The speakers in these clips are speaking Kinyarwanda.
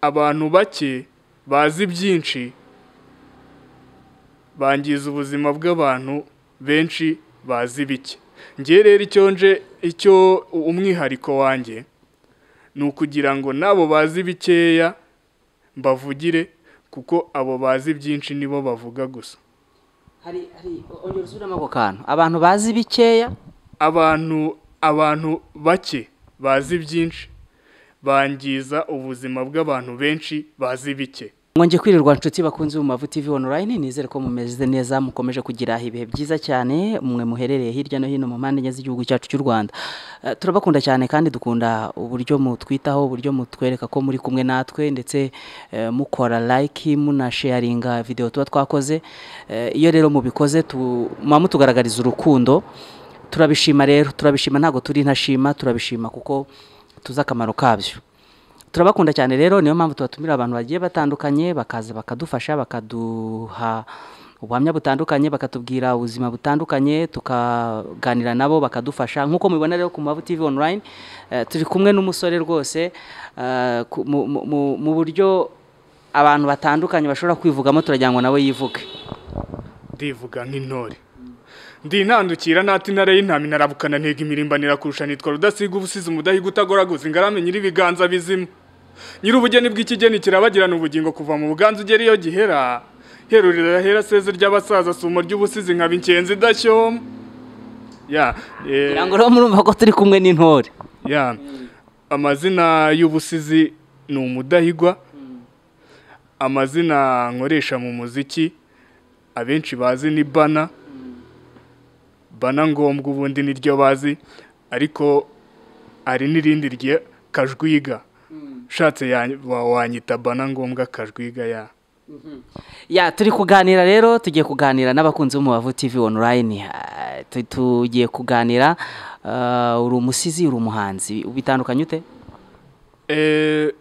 abantu bake bazi byinshi bangiza ubuzima bw'abantu benshi bazi bike. Ngewe rero icyo nje icyo umwihariko wanjye ni ukugira ngo n'abo bazi bikeya mbavugire kuko abo bazi byinshi nibo bavuga gusa. Hari hari ongera usubiramo ako kantu. Abantu bazi bikeya? Abantu abantu bake bazi byinshi. Bangiza ubuzima bw'abantu benshi bazi bike. Mwongeye kwirirwa inshuti bakunze mu mavu TV online nizere ko mumeze neza mukomeje kugira ibihe byiza cyane mwe muherereye hirya no hino mu mpande z'igihugu cyacu cy'u Rwanda. Eh, turabakunda cyane kandi dukunda uburyo mutwitaho uburyo mutwereka ko muri kumwe natwe ndetse eh, mukora like munasharinga video tuba twakoze. Eh, iyo rero mubikoze tu- muba mutugaragariza urukundo. Turabishima rero turabishima ntabwo turi ntashima turabishima kuko tuzi akamaro kabyo. Turabakunda cyane rero niyo mpamvu tubatumira abantu bagiye batandukanye bakaza bakadufasha bakaduha ubuhamya butandukanye bakatubwira ubuzima butandukanye tukaganira nabo bakadufasha. Nk'uko mubibona rero ku mavu TV online eh, turi kumwe n'umusore rwose eh, mu buryo abantu batandukanye bashobora kwivugamo turagira ngo nawe yivuge. Ndivuga nk'intore. Ndi intandukira ntati intare y'intama inarabukana ntega imirimbanira kurusha nitwa rudasiga ubusizi umudahiga utagoraguza ingarame nyir'ibiganza bizima. Nyir'ubugeni bw'ikigeni kirabagirana ubugingo kuva mu buganza ugera iyo gihera. Herurira hera seze ry'abasaza sumo ry'ubusizi nkaba inkenzi idashyoma ya eh, kugira ngo rero murumva ko turi kumwe n'intore. ya amazina y'ubusizi ni umudahigwa. Amazina nkoresha mu muziki abenshi bazi ni bana. Bana ngombwa ubundi niryo bazi ariko hari n'irindi rye kajwiga. Ushatse ya- wa- wanyita bana ngombwa kajwiga ya. Ya turi kuganira rero tugiye kuganira n'abakunzi b'umubavu TV online. Tu- tugiye kuganira ah, uri umusizi uri umuhanzi. Bitandukanye ute? Eh,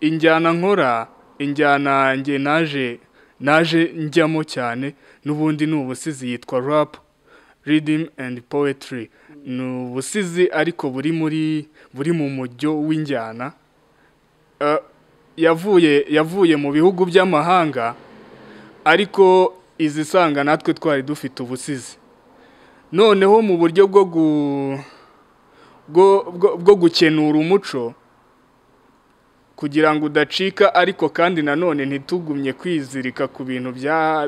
injyana nkora injyana njye naje naje njyamo cyane n'ubundi ni ubusizi yitwa rap. Rhythm and poetry. Ni ubusizi ariko buri muri buri mu mujyo w'injyana. Eh, yavuye yavuye mu bihugu by'amahanga ariko izisanga natwe twari dufite ubusizi. Noneho mu buryo bwo gukenura umuco kugira ngo udacika ariko kandi nanone ntitugumye kwizirika ku bintu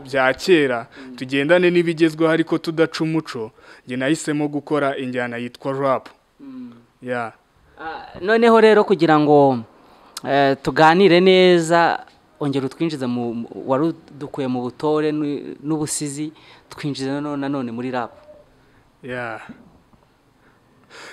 bya kera. Tugendane n'ibigezweho ariko tudaca umuco. Njye nahisemo gukora injyana yitwa rap. Ya Ah, noneho rero kugira ngo eh, tuganire neza ongera mu- wari udukuye mu butore n'u- n'ubusizi twinjize nanone muri rap. Ya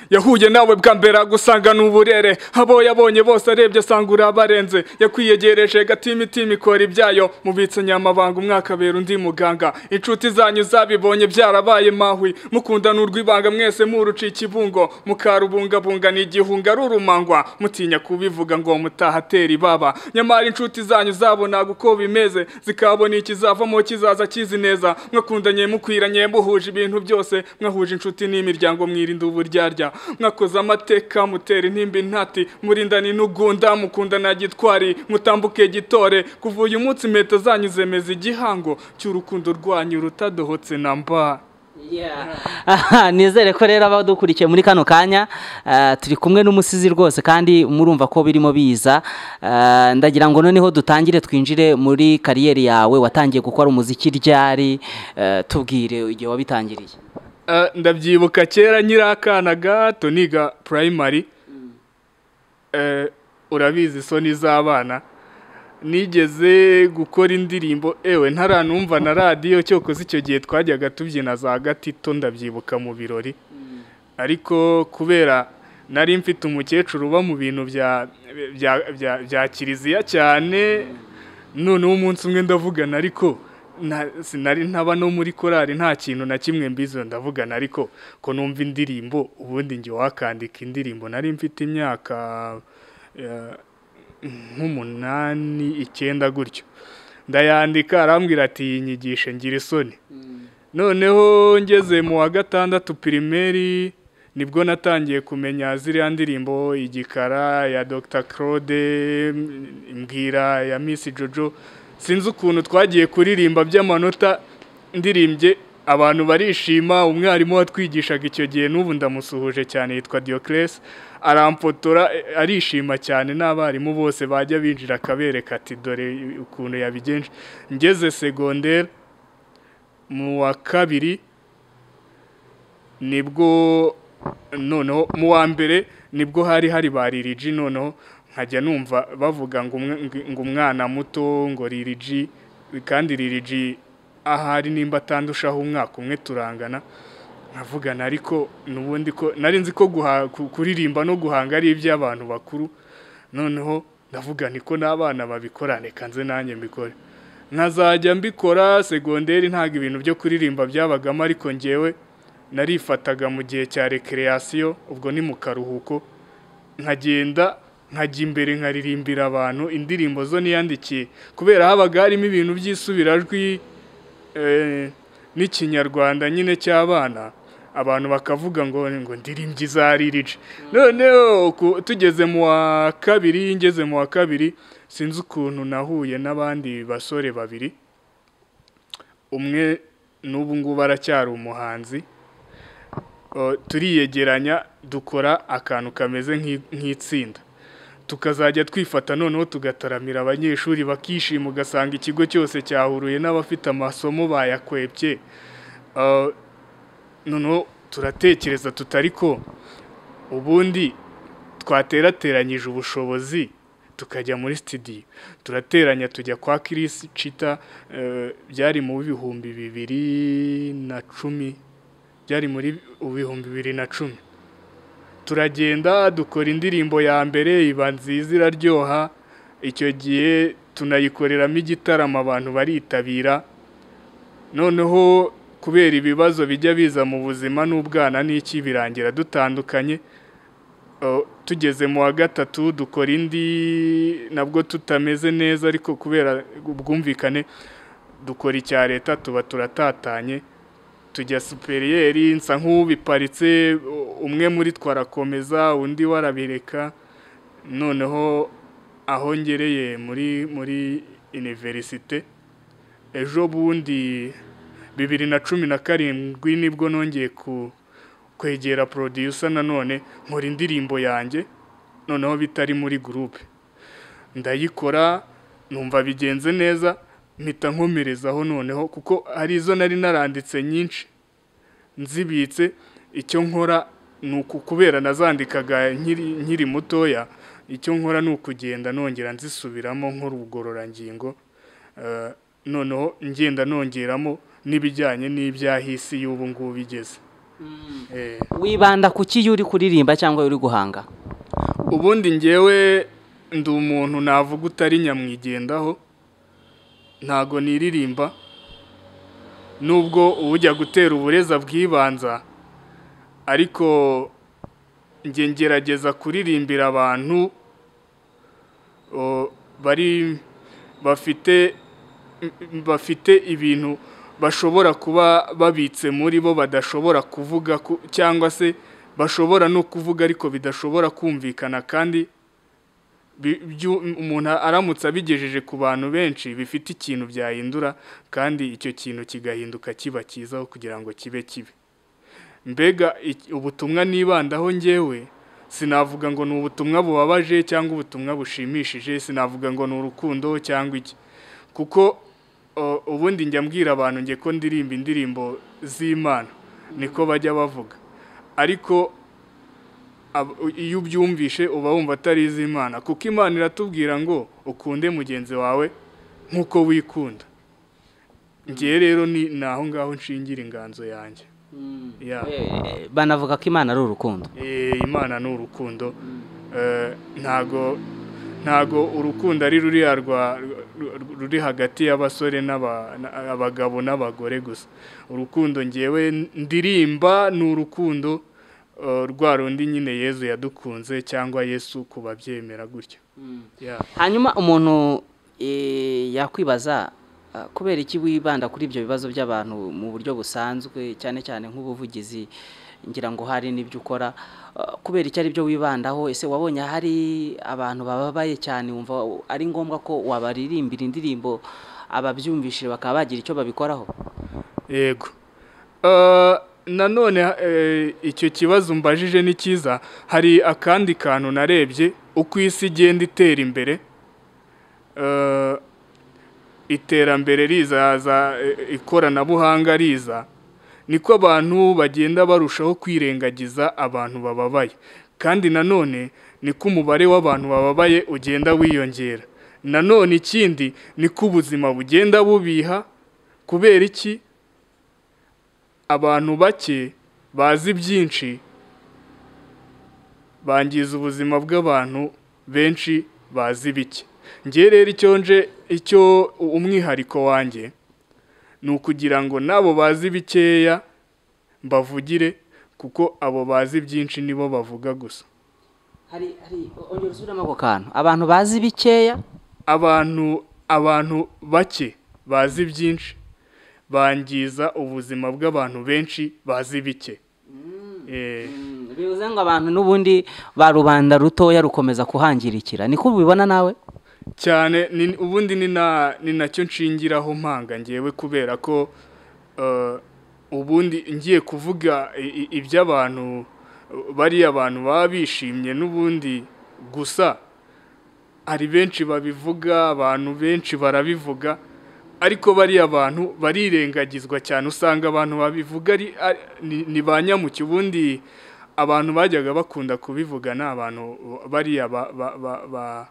yahuye nawe bwa mbere agusanga ni uburere. Abo yabonye bose arebye asanga urabarenze. Yakwiyegereje gati imitima ikora ibyayo. Mubitse nyamabanga umwaka abera undi muganga. Inshuti zanyu zabibonye byarabaye mahwi. Mukundana urw'ibanga mwese muruca ikibungo. Mukarubungabunga ni igihunga ari urumangwa mutinya kubivuga ngo mutahatera ibaba nyamara inshuti zanyu zabonaga uko bimeze. Zikabona ikizavamo kizaza kizi neza. Mwakundanye mukwiranye muhuje ibintu byose. Mwahuje inshuti n'imiryango mwirinda uburyarya. Mwakoze amateka mutera intimba intati murindana intugunda mukundana gitwari mutambuke gitore. Kuva uyu munsi impeta zanyu zemeza igihango cy'urukundo rwanyu rutadohotse na mba. Nizere ko rero abadukurikiye muri kano kanya ah, turi kumwe n'umusizi rwose kandi murumva ko birimo biza. Ah, ndagira ngo noneho dutangire twinjire muri kariyeri yawe watangiye gukora umuziki ryari? Eh, tubwire igihe wabitangiriye. Eh, ndabyibuka kera nkiri akana gato niga Eh, urabizi isoni z'abana. Nigeze gukora indirimbo ewe ntaranumva na radiyo cyokoze icyo gihe twajyaga tubyina za gatito ndabyibuka mu birori. Ariko kubera nari mfite umukecuru uba mu bintu bya kiliziya cyane noneho umunsi umwe ndavugana ariko sinari ntaba no muri korari nta kintu na kimwe mbizo ndavugana ariko ko numva indirimbo ubundi njye wakandika indirimbo. Nari mfite imyaka eh, nk'umunani icyenda gutyo. Ndayandika arambwira ati yinyigishe ngira isoni. Noneho ngeze mu wa gatandatu pirimeri ni bwo natangiye kumenya ziriya ndirimbo igikara ya Dr. Claude imbwira ya Miss Jojo. Sinzi ukuntu twagiye kuririmba by'amanota ndirimbye abantu barishima umwarimu watwigishaga icyo gihe n'ubu ndamusuhuje cyane yitwa Diocles aramfotora eh, arishima cyane n'abarimu bose bajya binjira akabereka ati dore ukuntu yabigenje. Ngeze segondere mu wa kabiri ni bwo noneho mu wa mbere ni bwo hari hari ba ririji noneho nkajya numva bavuga ngo umwana muto ngo ririji kandi ririji ahari nimba atandushaho umwaka umwe turangana nkavugana ariko n'ubundi ko nzi ko kuririmba no guhanga ari iby'abantu bakuru noneho ndavuga niko n'abana babikora reka nze nanjye mbikore. Nkazajya mbikora segonderi ntabwo ibintu byo kuririmba byabagamo ariko ngewe narifataga mu gihe cya rekereyasiyo ubwo ni mu karuhuko nkagenda nkajya imbere nkaririmbira abantu indirimbo zo niyandikiye. Kubera habaga harimo ibintu by'isubirajwi eh, n'ikinyarwanda nyine cy'abana abantu bakavuga ngo ngo ndirimbye izaririje noneho tugeze mu wa kabiri ngeze mu wa kabiri sinzi ukuntu nahuye n'abandi basore babiri. Umwe n'ubu ngubu aracyari umuhanzi. Uh, turiyegeranya dukora akantu kameze nk'i- nk'itsinda. Tukazajya twifata noneho tugataramira abanyeshuri bakishima ugasanga ikigo cyose cyahuruye n'abafite amasomo bayakwebye. Uh, noneho turatekereza tutari ko. Ubundi twaterateranyije ubushobozi tukajya muri studio. Turateranya tujya kwa Chris Chita eh, byari mu bihumbi bibiri na cumi. Byari muri ibihumbi bibiri na cumi. Turagenda dukora indirimbo ya mbere iba nziza iraryoha. Icyo gihe tunayikoreramo igitaramo abantu baritabira. Noneho kubera ibibazo bijya biza mu buzima n'ubwana n'iki birangira dutandukanye. Tugeze mu wa gatatu dukora indi nabwo tutameze neza ariko kubera ubwumvikane dukora icya leta tuba turatatanye. Tujya superiyeri nsa nk'ubiparitse umwe muri twarakomeza undi warabireka. Noneho aho ngereye muri muri iniverisite ejo bundi bibiri na cumi na karindwi ni bwo nongeye kwegera producer nanone nkora indirimbo yanjye noneho bitari muri groupe. Ndayikora numva bigenze neza mpita nkomerezaho noneho kuko hari izo nari naranditse nyinshi. Nzibitse icyo nkora ni uku kubera nazandikaga nkiri mutoya icyo nkora ni ukugenda nongera nzisubiramo nkora ubugororangingo Eh, noneho ngenda nongeramo n'ibijyanye n'iby'ahisi y'ubu ngubu igeze. Eh, wibanda ku ki iyo uri kuririmba cyangwa uri guhanga? Ubundi ngewe ndi umuntu navuga utari nyamwigendaho. Ntago niririmba. Nubwo ujya gutera ubureza bwibanza ariko njye ngerageza kuririmbira abantu bari bafite bafite ibintu bashobora kuba babitse muri bo badashobora kuvuga ku- cyangwa se bashobora no kuvuga ariko bidashobora kumvikana. Kandi umuntu aramutse abigejeje ku bantu benshi bifite ikintu byahindura kandi icyo kintu kigahinduka kiba cyizaho kugira ngo kibe kibi. Mbega ubutumwa nibandaho ngewe sinavuga ngo ni ubutumwa bubabaje cyangwa ubutumwa bushimishije sinavuga ngo ni urukundo cyangwa iki. Kuko ubundi njya mbwira abantu nge ko ndirimba indirimbo z'imana niko bajya bavuga. Ariko iyo ubyumvishe uba wumva atari iz'imana. Kuko imana iratubwira ngo ukunde mugenzi wawe nk'uko wikunda. Ngewe rero ni aho ngaho nshingira inganzo yanjye. Ya. Eh, banavuga ko imana ari urukundo. Eh, imana ni urukundo. Eh, ntago ntago urukundo ari ruriya ruri hagati y'abasore n'aba- na- abagabo n'abagore gusa. Urukundo ngewe ndirimba ni urukundo rwa rundi nyine yezu yadukunze cyangwa yesu ku babyemera gutyo Ya. hanyuma umuntu eh, yakwibaza kubera iki wibanda kuri ibyo bibazo by'abantu mu buryo busanzwe cyane cyane nk'ubuvugizi ngira ngo hari n'ibyo ukora kubera icyo ari byo wibandaho ese wabonye hari abantu bababaye cyane wumva ari ngombwa ko wabaririmbira indirimbo ababyumvishije bakaba bagira icyo babikoraho? Yego. Nanone eh, icyo kibazo mbajije ni cyiza. Hari akandi kantu narebye uko isi igenda itera imbere Eh, iterambere rizaza eh, ikoranabuhanga riza niko abantu bagenda barushaho kwirengagiza abantu bababaye. Kandi nanone niko umubare w'abantu bababaye ugenda wiyongera. Nanone ikindi niko ubuzima bugenda bubiha kubera iki? Abantu bake bazi byinshi bangiza ubuzima bw'abantu benshi bazi bike. Ngewe rero icyo nje icyo umwihariko wanjye ni ukugira ngo n'abo bazi bikeya mbavugire kuko abo bazi byinshi nibo bavuga gusa. Hari hari ongera usubiramo ako kantu. Abantu bazi bikeya? Abantu abantu bake bazi byinshi bangiza ubuzima bw'abantu benshi bazi bike. Eh, bivuze ngo abantu n'ubundi ba rubanda rutoya rukomeza kuhangirikira. Niko ubibona nawe? Cyane ubundi ni na ni na cyo nshingiraho mpanga ngewe kubera ko eh, ubundi ngiye kuvuga iby'abantu bariya abantu baba bishimye n'ubundi gusa hari benshi babivuga abantu benshi barabivuga ariko bariya bantu barirengagizwa cyane usanga abantu babivuga ni- ba nyamuke ubundi abantu bajyaga bakunda kubivuga ni abantu bariya ba- ba- ba- ba-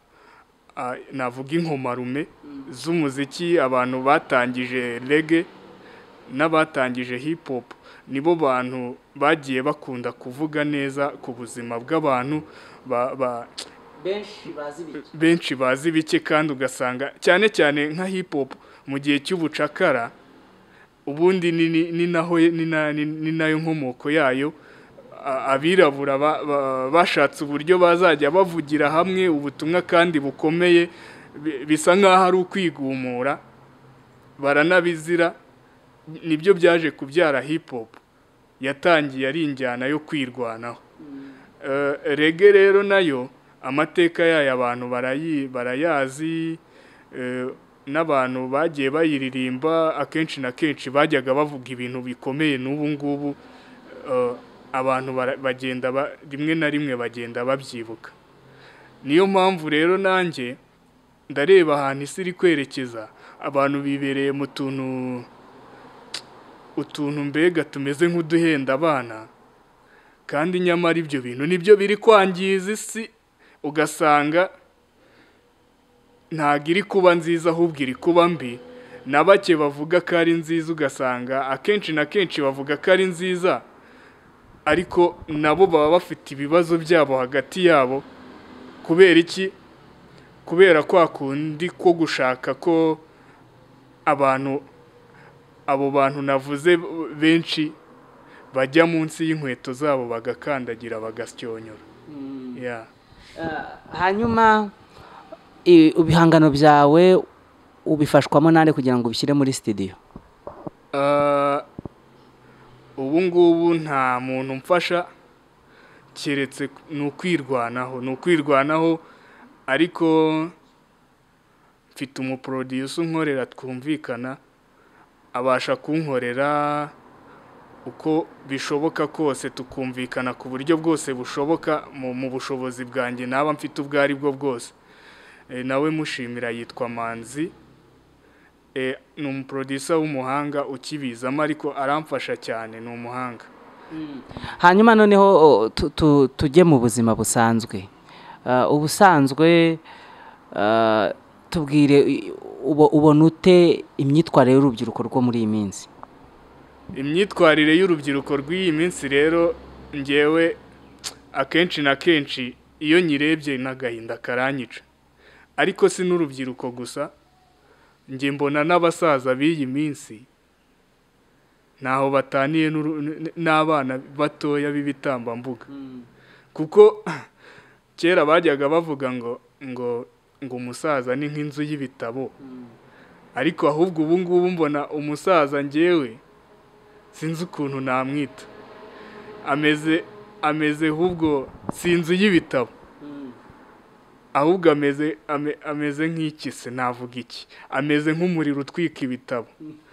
navuga inkomarume z'umuziki abantu batangije rege n'abatangije hip hop nibo bantu bagiye bakunda kuvuga neza ku buzima bw'abantu ba- ba- benshi bazi bike. Kandi ugasanga cyane cyane nka hip hop mu gihe cy'ubucakara ubundi ni naho ni na- ni- ni na yo nkomoko yayo. Abirabura ba- ba- bashatse uburyo bazajya bavugira hamwe ubutumwa kandi bukomeye bi- bisa nk'aho ari ukwigumura baranabizira ni byo byaje kubyara hip hop. Yatangiye ari injyana yo kwirwanaho. Eh, rege rero na yo amateka yayo abantu barayazi eh, n'abantu bagiye bayiririmba akenshi na kenshi bajyaga bavuga ibintu bikomeye. N'ubu ngubu eh, abantu bagenda ba- rimwe na rimwe bagenda babyibuka. Niyo mpamvu rero nanjye ndareba ahantu isi iri kwerekeza abantu bibereye mu tuntu utuntu mbega tumeze nk'uduhenda abana kandi nyamara ibyo bintu ni byo biri kwangiza isi. Ugasanga ntabwo iri kuba nziza ahubwo iri kuba mbi. Na bake bavuga ko ari nziza ugasanga akenshi na kenshi bavuga ko ari nziza ariko nabo baba bafite ibibazo byabo hagati yabo. Kubera iki? Kubera kwa kundi ko gushaka ko abantu abo bantu navuze benshi bajya munsi y'inkweto zabo bagakandagira bagasyonyora. Yeah. Eh, hanyuma i- ibihangano byawe ubifashwamo nande kugira ngo ubishyire muri studio? Ah, ubu ngubu nta muntu mfasha keretse ni ukwirwanaho ni ukwirwanaho ariko mfite umuporodiyusi unkorera twumvikana abasha kunkorera uko bishoboka kose tukumvikana ku buryo bwose bushoboka mu bushobozi bwanjye. Naba mfite ubwo ari bwo bwose. Eh, nawe mushimira yitwa manzi. Eh, ni umuporodisa w'umuhanga ukibizamo ariko aramfasha cyane ni umuhanga. Hanyuma noneho tujye mu buzima busanzwe. Eh, ubusanzwe tubwire ubona ute imyitwarire y'urubyiruko rwo muri iyi minsi? Imyitwarire y'urubyiruko rw'iyi minsi rero ngewe akenshi na kenshi iyo nyirebye n'agahinda karanyica. Ariko si n'urubyiruko gusa njye mbona n'abasaza b'iyi minsi ntaho bataniye n'abana batoya b'ibitambambuga. Kuko kera bajyaga bavuga ngo ngo ngo umusaza ni nk'inzu y'ibitabo. Ariko ahubwo ubu ngubu mbona umusaza ngewe sinzi ukuntu namwita. Ameze ameze ahubwo si inzu y'ibitabo ahubwo ameze ame- ameze nk'iki se navuga iki? Ameze nk'umuriro utwika ibitabo.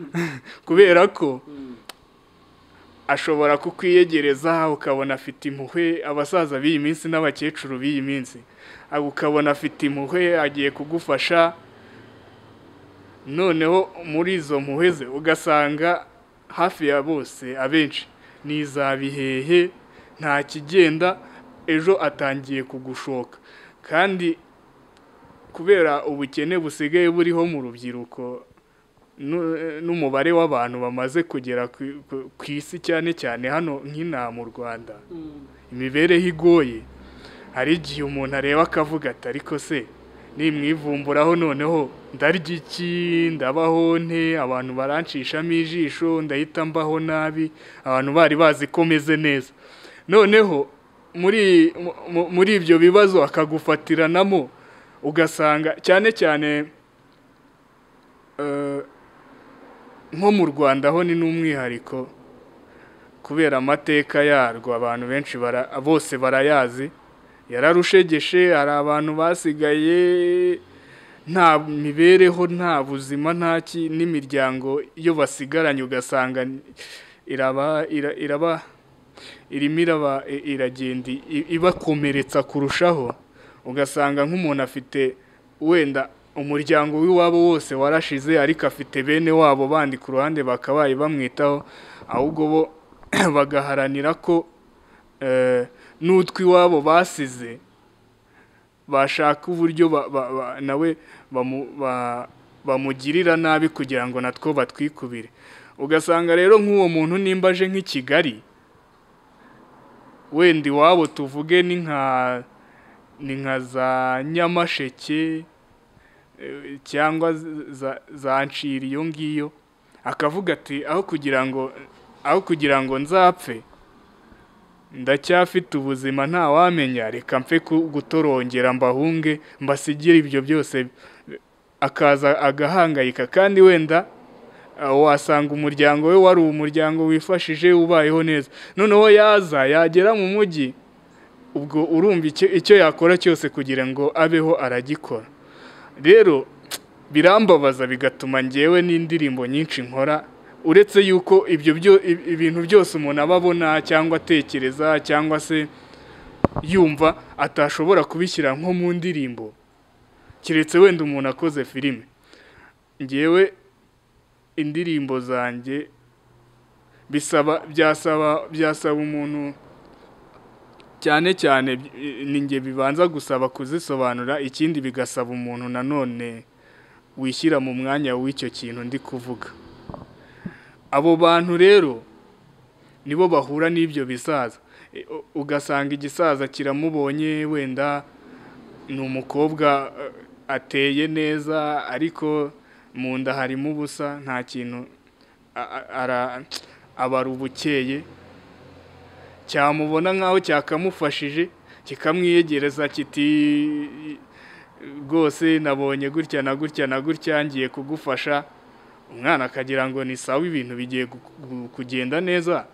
Kubera ko ashobora kukwiyegereza ukabona afite impuhwe abasaza b'iyi minsi n'abakecuru b'iyi minsi. Ukabona afite impuhwe agiye kugufasha. Noneho muri izo mpuhwe ze ugasanga hafi ya bose abenshi. Ni iza bihehe nta kigenda ejo atangiye kugushoka. Kandi kubera ubukene busigaye buriho mu rubyiruko nu- n'umubare w'abantu bamaze kugera ku- isi cyane cyane hano nk'inaha mu rwanda. Imibereho igoye. Hari igihe umuntu areba akavuga ati ariko se nimwivumburaho noneho ndarya iki? Ndabaho nte? Abantu baranshishamo ijisho ndahita mbaho nabi. Abantu bari bazi ko meze neza. Noneho muri mu- mu- muri ibyo bibazo akagufatiranamo ugasanga cyane cyane eh, nko mu rwanda ho ni n'umwihariko kubera amateka yarwo abantu benshi bose barayazi. Yararushegeshe hari abantu basigaye nta mibereho nta buzima nta n'imiryango iyo basigaranye ugasanga iraba ira- iraba irimo iraba iragenda ibakomeretsa kurushaho. Ugasanga nk'umuntu afite wenda umuryango w'iwabo wose warashize ariko afite bene wabo bandi ku ruhande bakabaye bamwitaho ahubwo bo bagaharanira ko eh, n'utw'iwabo basize bashaka uburyo nawe bamu- ba- bamugirira nabi kugira ngo natwo batwikubire. Ugasanga rero nk'uwo muntu nimba aje nk'i Kigali wenda iwabo tuvuge ni nka ni nka za nyamasheke eh, cyangwa za nshiri iyo ngiyo. Akavuga ati aho kugira ngo aho kugira ngo nzapfe ndacyafite ubuzima nta wamenya. Reka mfe gutorongera mbahunge mbasigire ibyo byose. Akaza agahangayika. Kandi wenda uh, wasanga umuryango we wari umuryango wifashije ubayeho neza. Noneho yaza yagera mu mujyi ubwo urumva icyo yakora cyose kugira ngo abeho aragikora. Rero birambabaza bigatuma ngewe n'indirimbo nyinshi nkora. Uretse yuko ibyo ibintu byose umuntu aba abona cyangwa atekereza cyangwa se yumva atashobora kubishyira nko mu ndirimbo keretse wenda umuntu akoze filime. Ngewe indirimbo zanjye bisaba byasaba byasaba umuntu cyane cyane bi- ni njye bibanza gusaba kuzisobanura ikindi bigasaba umuntu nanone wishyira mu mwanya w'icyo kintu ndi kuvuga. Abo bantu rero nibo bahura n'ibyo bisaza. E, ugasanga igisaza kiramubonye wenda ni umukobwa eh, ateye neza ariko mu nda harimo ubusa nta kintu abara ubukeye. Cyamubona nk'aho cyakamufashije kikamwiyegereza kiti rwose nabonye gutya na gutya na gutya ngiye kugufasha. Umwana akagira ngo ni sawa ibintu bigiye kugenda neza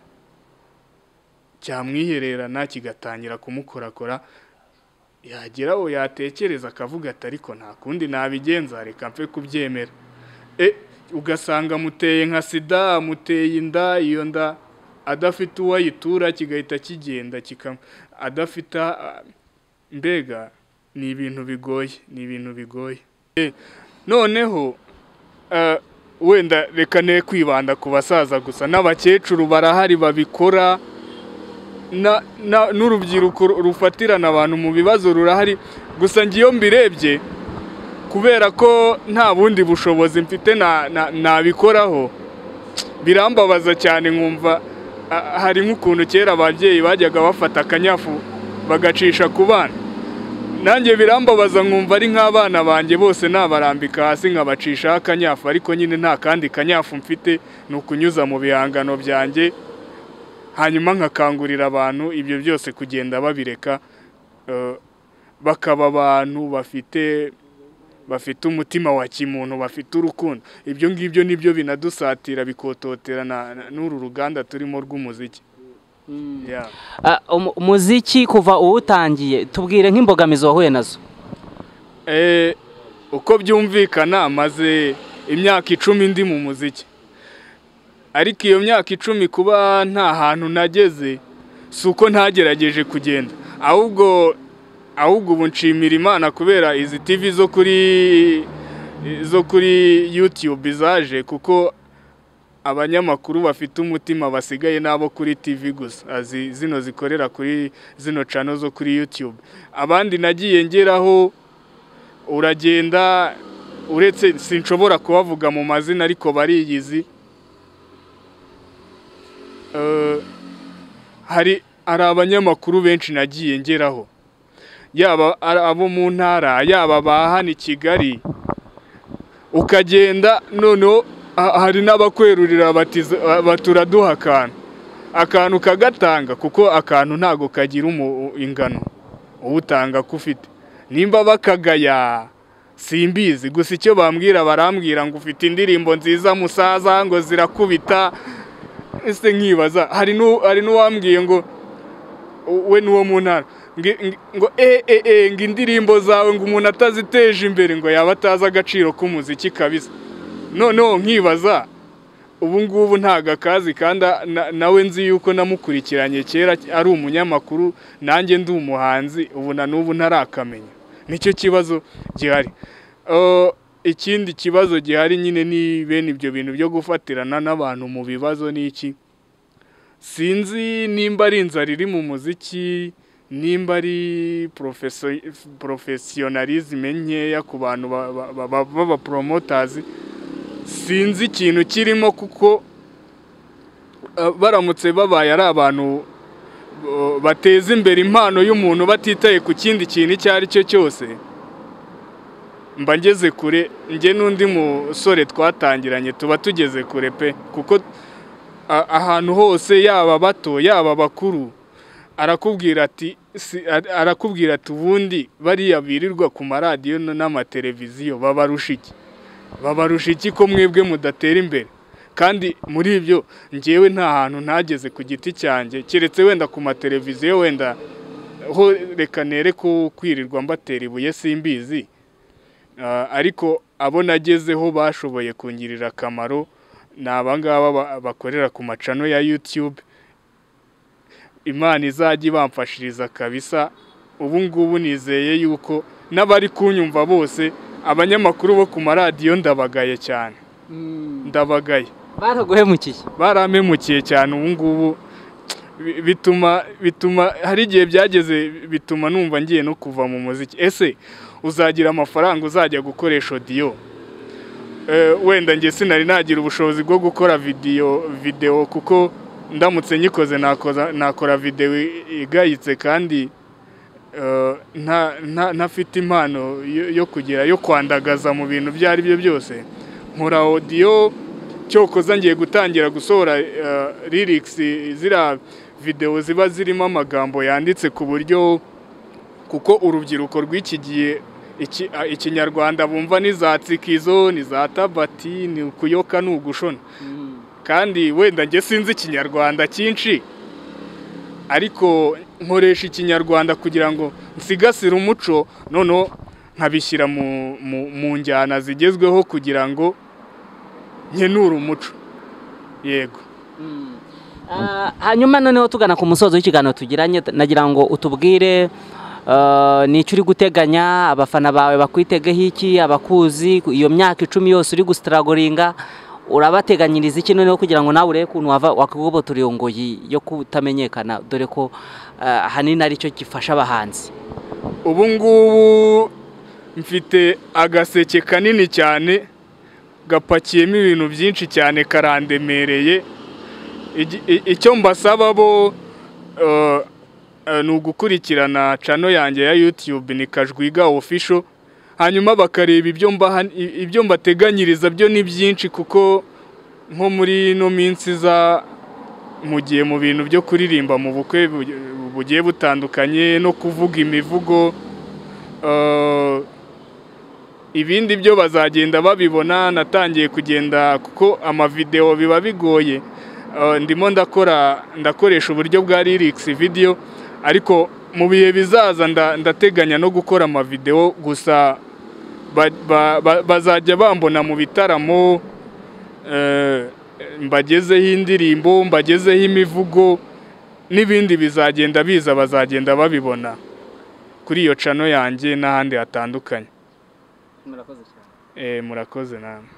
cyamwihererana kigatangira kumukorakora. Yagera aho yatekereza akavuga ati ariko nta kundi nabigenza reka mfe kubyemera. E ugasanga muteye nka sida muteye inda iyo nda adafite uwo ayitura kigahita kigenda adafite mbega ni ibintu bigoye ni ibintu bigoye. Eh, noneho eh, wenda reka ne kwibanda ku basaza gusa. N'abakecuru barahari babikora n'urubyiruko rufatirana abantu mu bibazo rurahari. Gusa ngiyo mbirebye kubera ko nta bundi bushobozi mfite na- na- nabikoraho birambabaza cyane nkumva hari nk'ukuntu kera ababyeyi bajyaga bafata akanyafu bagacisha ku bana. Nanjye birambabaza nkumva ari nk'abana banjye bose nabarambika hasi nkabacishaho akanyafu ariko nyine nta kandi kanyafu mfite ni ukunyuza mu bihangano byanjye. Hanyuma nkakangurira abantu ibyo byose kugenda babireka eh, bakaba abantu bafite bafite umutima wa kimuntu bafite urukundo. Ibyo ngibyo ni byo binadusatira bikototera n'uru ruganda turimo rw'umuziki. Umuziki kuva uwutangiye tubwire nk'imbogamizi wahuye na zo. Eh, uko byumvikana maze imyaka icumi ndi mu muziki. Ariko iyo myaka icumi kuba nta hantu nageze si uko ntagerageje kugenda. Ahubwo ahubwo ubu nshimira imana kubera izi tv zo kuri zo kuri youtube zaje kuko abanyamakuru bafite umutima basigaye n'abo kuri tv gusa. Zino zikorera kuri zino cano zo kuri youtube. Abandi nagiye ngeraho uragenda uretse sinshobora kubavuga mu mazina ariko bariyizi. Eh, hari abanyamakuru benshi nagiye ngeraho. Yaba abo mu ntara yaba ba hano i kigali. Ukagenda noneho hari n'abakwerurira baturaduha akantu. Akantu kagatanga kuko akantu ntago kagira ingano uwutanga ko ufite nimba bakagaya simbizi. Gusa icyo bambwira barambwira ngo ufite indirimbo nziza musaza ngo zirakubita. Ese nkibaza hari n'u- hari n'uwambwiye ngo we n'uwo mu ntara ngo e e e ngo indirimbo zawe ngo umuntu ataziteje imbere ngo yaba atazi agaciro k'umuziki kabisa. Noneho nkibaza ubu ngubu ntago akazi kandi na- nawe nzi yuko namukurikiranye kera ari umunyamakuru nanjye ndi umuhanzi ubu na n'ubu ntarakamenya ni cyo kibazo gihari. Ikindi kibazo gihari nyine ni bene ibyo bintu byo gufatirana n'abantu mu bibazo ni iki? Sinzi nimba ari inzara iri mu muziki nimba ari porofesiyonalizme nkeya ku bantu b'abaporomotazi sinzi ikintu kirimo kuko eh, baramutse babaye ari abantu eh, bateza imbere impano y'umuntu batitaye ku kindi kintu icyo ari cyo cyose. Mba ngeze kure njye n'undi musore twatangiranye tuba tugeze kure pe. Kuko a- ahantu hose yaba bato yaba bakuru arakubwira ati arakubwira ati ubundi bariya birirwa ku maradiyo n'amateleviziyo babarusha iki? Babarusha iki ko mwebwe mudatera imbere? Kandi muri ibyo ngewe nta hantu ntageze ku giti cyanjye. Keretse wenda ku mateleviziyo wenda ho reka nere ko kwirirwa mbatera ibuye simbizi. Ah, ariko abo nagezeho bashoboye kungirira akamaro ni abangaba ba- bakorera ku macano ya YouTube. Imana izajya ibamfashiriza kabisa. Ubu ngubu nizeye yuko n'abari kunyumva bose abanyamakuru bo ku maradiyo ndabagaye cyane. Ndabagaye. Baraguhemukiye barampemukiye cyane ubu ngubu. Bi- bituma bituma hari igihe byageze bituma numva ngiye no kuva mu muziki. Ese uzagira amafaranga uzajya gukoresha odiyo Eh, wenda njye sinari nagira ubushobozi bwo gukora vidiyo videwo kuko ndamutse nyikoze nakora videwo igayitse kandi ntafite impano yo- kugira yo kwandagaza mu bintu ibyo ari byo byose. Nkora odiyo cyokoza ngiye gutangira gusohora lyrics ziriya videwo ziba zirimo amagambo yanditse ku buryo kuko urubyiruko rw'iki gihe iki- a- ikinyarwanda bumva ni za tsikizo ni za tabati ni ukuyoka ni ugushona. Kandi wenda njye sinzi ikinyarwanda cyinshi ariko nkoresha ikinyarwanda kugira ngo nsigasire umuco noneho nkabishyira mu, njyana zigezweho kugira ngo nkenure umuco. Yego. Ah, hanyuma noneho tugana ku musozo w'ikiganiro tugiranye nagira ngo utubwire ah, ni icyo uri guteganya abafana bawe bakwitegeho iki abakuzi iyo myaka icumi yose uri gusitaragoringa urabateganyiriza iki noneho kugira ngo nawe urebe ukuntu wava wakugobotora iyo ngoyi yo kutamenyekana dore ko ah, ahanini ari cyo gifasha abahanzi. Ubu ngubu mfite agaseke kanini cyane gapakiyemo ibintu byinshi cyane karandemereye. Icyo mbasaba bo eh, eh, ni ugukurikirana cano yanjye ya YouTube ni Kajwiga official. Hanyuma bakareba ibyo mbateganyiriza byo ni byinshi kuko nko muri ino minsi za mugiye mu bintu byo kuririmba mu bukwe bu- bugiye butandukanye no kuvuga imivugo eh, ibindi byo bazagenda babibona natangiye kugenda kuko amavideo biba bigoye. Eh, ndimo ndakora ndakoresha uburyo bwa lyrics video ariko mu bihe bizaza nda- ndateganya no gukora amavideo gusa bazajya bambona mu bitaramo eh, mbagezeho indirimbo mbagezeho imivugo n'ibindi bizagenda biza bazagenda babibona. Kuri iyo cano yanjye n'ahandi hatandukanye. Murakoze cyane. Eh, murakoze namwe